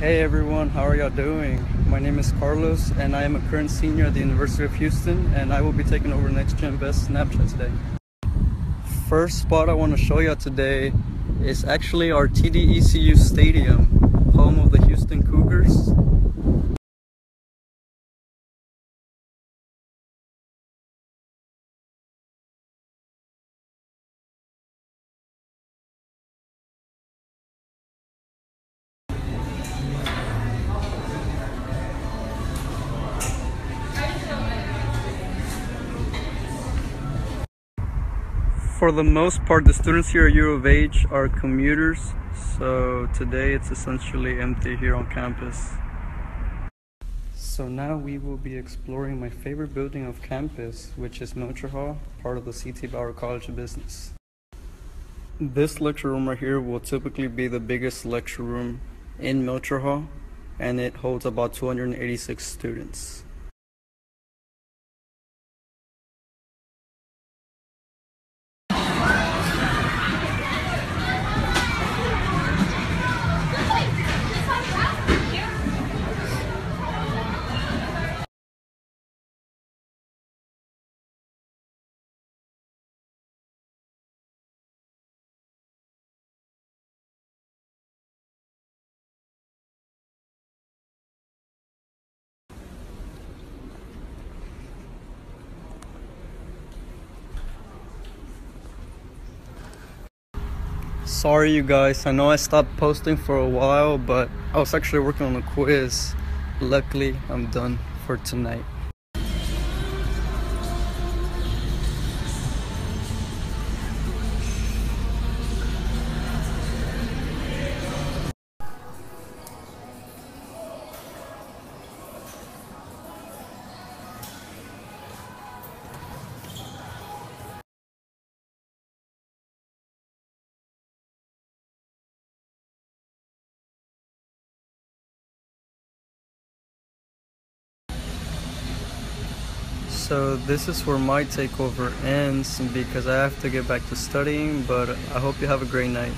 Hey everyone, how are y'all doing? My name is Carlos and I am a current senior at the University of Houston and I will be taking over NextGenVest Snapchat today. First spot I want to show y'all today is actually our TDECU Stadium, home of the Houston for the most part, the students here at U of H are commuters, so today it's essentially empty here on campus. So now we will be exploring my favorite building of campus, which is Melcher Hall, part of the CT Bauer College of Business. This lecture room right here will typically be the biggest lecture room in Melcher Hall, and it holds about 286 students. Sorry, you guys. I know I stopped posting for a while, but I was actually working on a quiz. Luckily, I'm done for tonight. So this is where my takeover ends because I have to get back to studying, but I hope you have a great night.